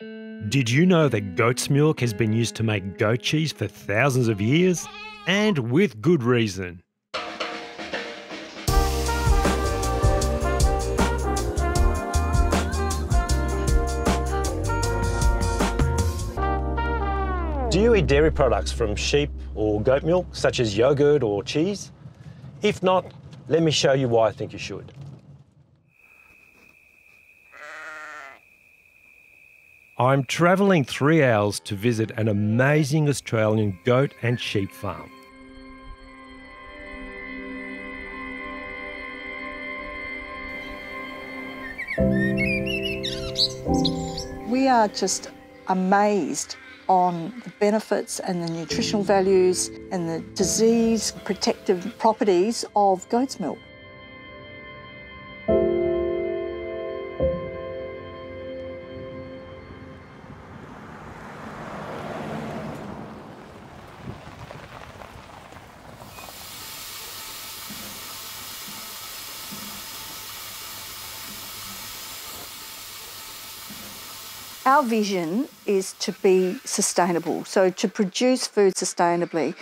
Did you know that goat's milk has been used to make goat cheese for thousands of years? And with good reason. Do you eat dairy products from sheep or goat milk, such as yogurt or cheese? If not, let me show you why I think you should. I'm travelling three hours to visit an amazing Australian goat and sheep farm. We are just amazed on the benefits and the nutritional values and the disease protective properties of goat's milk. Our vision is to be sustainable, so to produce food sustainably.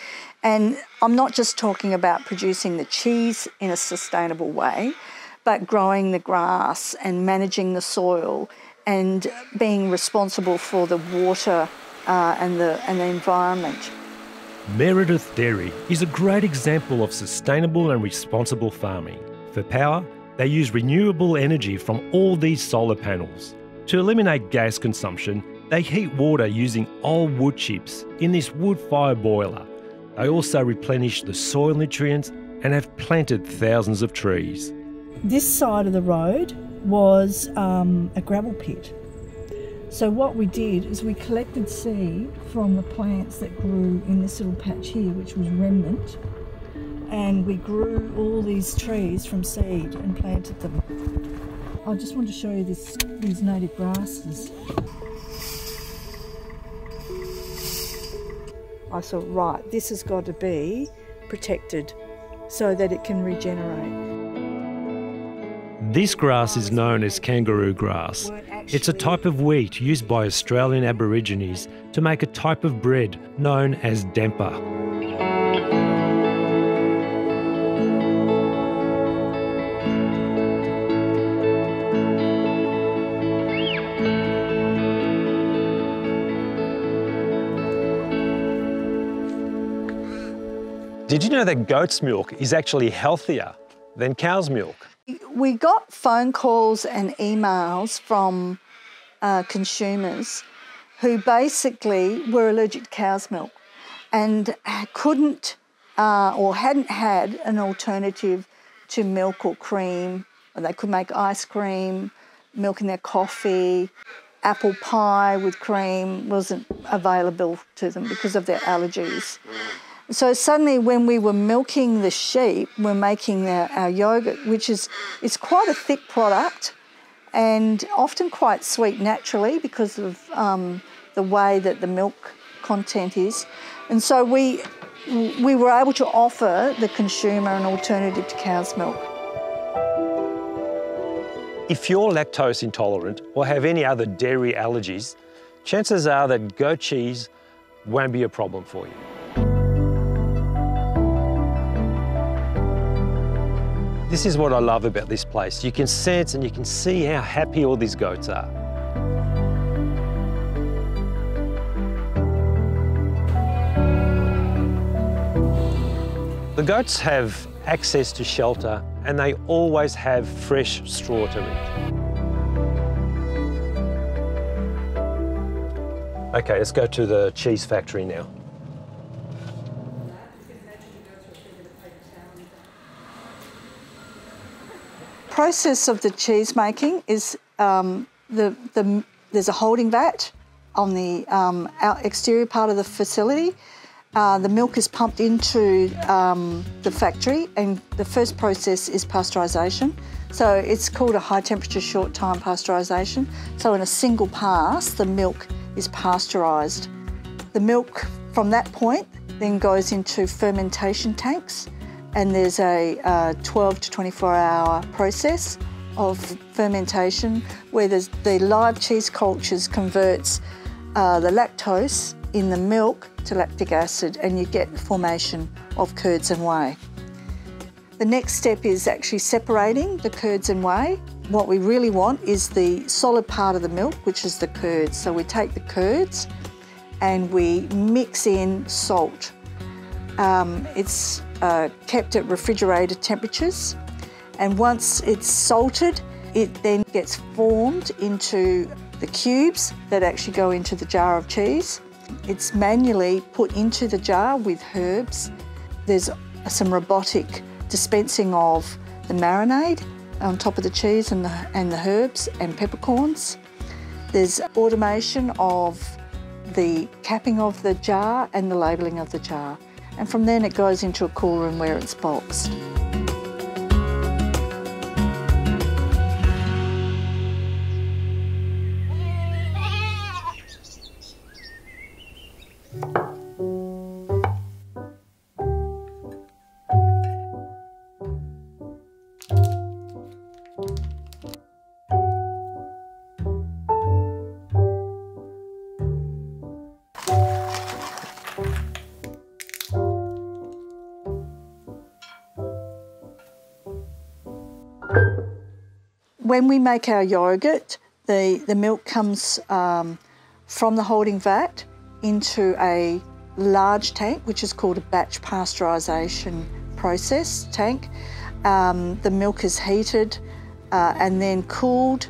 And I'm not just talking about producing the cheese in a sustainable way, but growing the grass and managing the soil and being responsible for the water uh, and, the, and the environment. Meredith Dairy is a great example of sustainable and responsible farming. For power, they use renewable energy from all these solar panels. To eliminate gas consumption, they heat water using old wood chips in this wood fire boiler. They also replenish the soil nutrients and have planted thousands of trees. This side of the road was um, a gravel pit. So what we did is we collected seed from the plants that grew in this little patch here, which was remnant, and we grew all these trees from seed and planted them. I just want to show you this, these native grasses. I thought, right, this has got to be protected so that it can regenerate. This grass is known as kangaroo grass. It's a type of wheat used by Australian Aborigines to make a type of bread known as damper. Did you know that goat's milk is actually healthier than cow's milk? We got phone calls and emails from uh, consumers who basically were allergic to cow's milk and couldn't uh, or hadn't had an alternative to milk or cream. They could make ice cream, milk in their coffee, apple pie with cream wasn't available to them because of their allergies. So suddenly, when we were milking the sheep, we're making our, our yogurt, which is it's quite a thick product, and often quite sweet naturally because of um, the way that the milk content is. And so we we were able to offer the consumer an alternative to cow's milk. If you're lactose intolerant or have any other dairy allergies, chances are that goat cheese won't be a problem for you. This is what I love about this place. You can sense and you can see how happy all these goats are. The goats have access to shelter and they always have fresh straw to eat. Okay, let's go to the cheese factory now. Process of the cheese making is um, the, the, there's a holding vat on the um, exterior part of the facility. Uh, the milk is pumped into um, the factory, and the first process is pasteurisation. So it's called a high temperature short time pasteurisation. So in a single pass, the milk is pasteurised. The milk from that point then goes into fermentation tanks and there's a uh, 12 to 24 hour process of fermentation where the, live cheese cultures converts uh, the lactose in the milk to lactic acid and you get the formation of curds and whey. The next step is actually separating the curds and whey. What we really want is the solid part of the milk, which is the curds. So we take the curds and we mix in salt. Um, it's uh, kept at refrigerated temperatures and once it's salted, it then gets formed into the cubes that actually go into the jar of cheese. It's manually put into the jar with herbs. There's some robotic dispensing of the marinade on top of the cheese and the, and the herbs and peppercorns. There's automation of the capping of the jar and the labelling of the jar. And from then it goes into a cool room where it's boxed. When we make our yogurt, the, the milk comes um, from the holding vat into a large tank, which is called a batch pasteurisation process tank. Um, the milk is heated uh, and then cooled,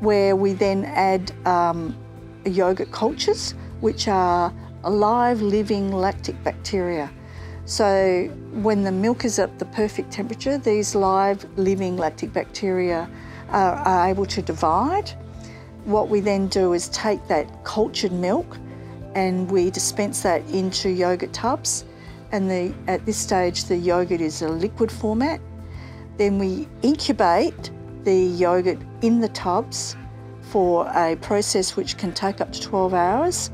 where we then add um, yogurt cultures, which are alive, living lactic bacteria. So when the milk is at the perfect temperature, these live, living lactic bacteria are, are able to divide. What we then do is take that cultured milk and we dispense that into yogurt tubs. And the, at this stage, the yogurt is a liquid format. Then we incubate the yogurt in the tubs for a process which can take up to 12 hours.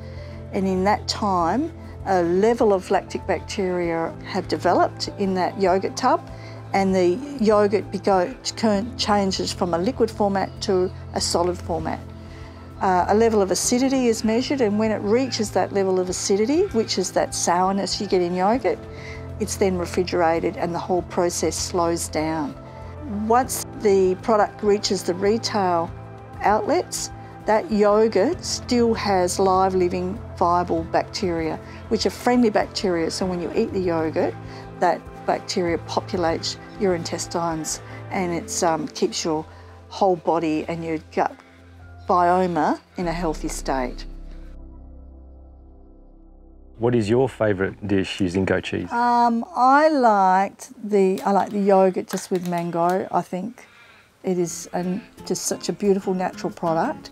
And in that time, a level of lactic bacteria have developed in that yogurt tub and the yogurt changes from a liquid format to a solid format. Uh, a level of acidity is measured, and when it reaches that level of acidity, which is that sourness you get in yogurt, it's then refrigerated and the whole process slows down. Once the product reaches the retail outlets, that yogurt still has live, living, viable bacteria, which are friendly bacteria. So when you eat the yogurt, that bacteria populates your intestines and it um, keeps your whole body and your gut biome in a healthy state. What is your favourite dish using goat cheese? Um, I liked the I like the yogurt just with mango. I think it is an, just such a beautiful natural product.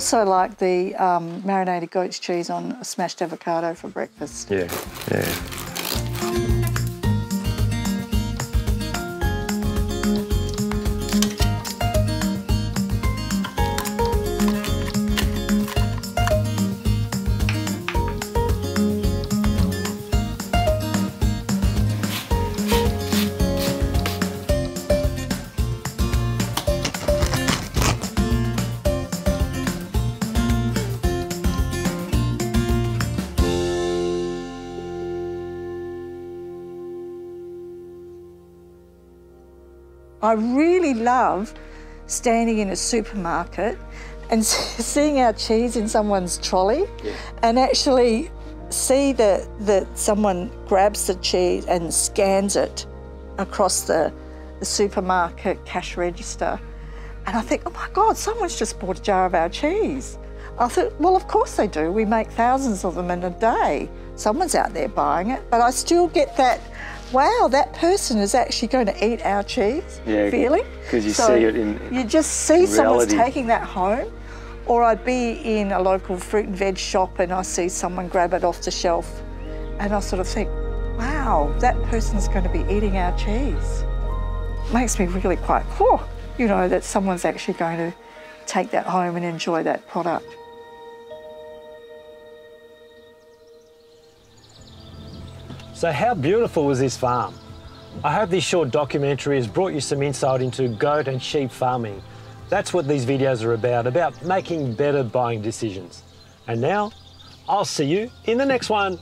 Also like the um, marinated goat's cheese on a smashed avocado for breakfast. Yeah, yeah. I really love standing in a supermarket and seeing our cheese in someone's trolley yeah. and actually see that, that someone grabs the cheese and scans it across the, the supermarket cash register. And I think, oh my God, someone's just bought a jar of our cheese. I thought, well, of course they do. We make thousands of them in a day. Someone's out there buying it. But I still get that wow, that person is actually going to eat our cheese yeah, feeling. Because you so see it in You just see someone's taking that home. Or I'd be in a local fruit and veg shop and I see someone grab it off the shelf and I sort of think, wow, that person's going to be eating our cheese. Makes me really quite, whew, you know, that someone's actually going to take that home and enjoy that product. So how beautiful was this farm? I hope this short documentary has brought you some insight into goat and sheep farming. That's what these videos are about, about making better buying decisions. And now, I'll see you in the next one.